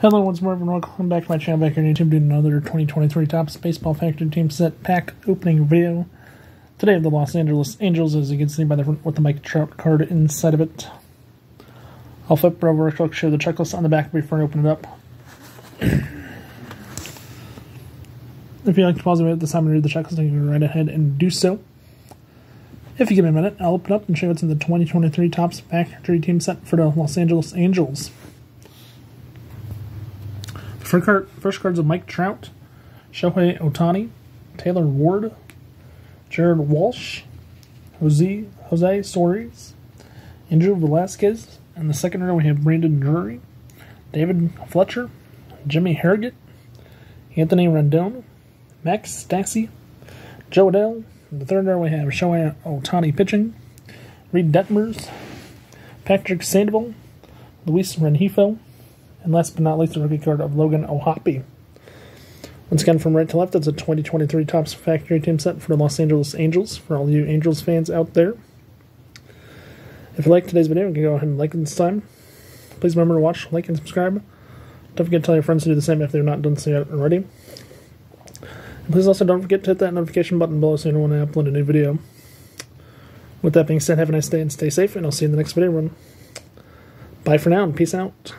Hello, once more, everyone. Welcome back to my channel. Back here on YouTube, doing another 2023 Topps Baseball Factory Team Set Pack opening video. Today, the Los Angeles Angels, as you can see by the front, with the Mike Trout card inside of it. I'll flip over, I'll show the checklist on the back before I open it up. if you'd like to pause a minute at this time and read the checklist, you can go right ahead and do so. If you give me a minute, I'll open up and show you what's in the 2023 Topps Factory Team Set for the Los Angeles Angels. First, card, first cards of Mike Trout, Shohei Ohtani, Taylor Ward, Jared Walsh, Jose, Jose Suarez, Andrew Velazquez. and the second row we have Brandon Drury, David Fletcher, Jimmy Harrigan, Anthony Rendon, Max Stassi, Jo Adell. In the third row we have Shohei Ohtani pitching, Reid Detmers, Patrick Sandoval, Luis Rengifo, and last but not least, the rookie card of Logan O'Hoppe. Once again, from right to left, that's a 2023 Topps Factory Team set for the Los Angeles Angels, for all you Angels fans out there. If you like today's video, you can go ahead and like it this time. Please remember to watch, like, and subscribe. Don't forget to tell your friends to do the same if they're not done so yet already. And please also don't forget to hit that notification button below so you know when I upload a new video. With that being said, have a nice day and stay safe, and I'll see you in the next video run. Bye for now, and peace out.